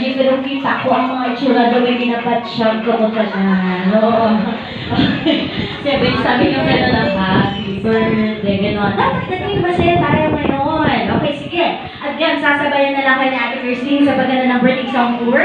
G, pero kita ko ang mga itsura daw may ginabatsyag ko ko ka na. Oo. Sabi, sabi niyo gano'n na, happy birthday, gano'n. Dapat natin masaya tayo ngayon. Okay, sige. At yan, sasabayan na lang kayo ni Ate Christine sa pagkana ng birthday song tour.